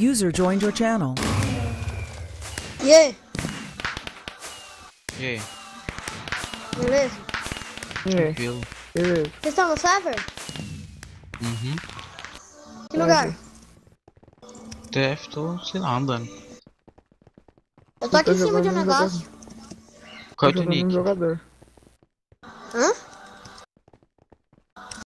User joined your channel. E aí, E aí? beleza? Vocês estão no server? Uhum. Que lugar? TF, tô, sei lá, andando. Eu tô aqui em cima de um negócio. Qual é o teu nick? jogador. Hã?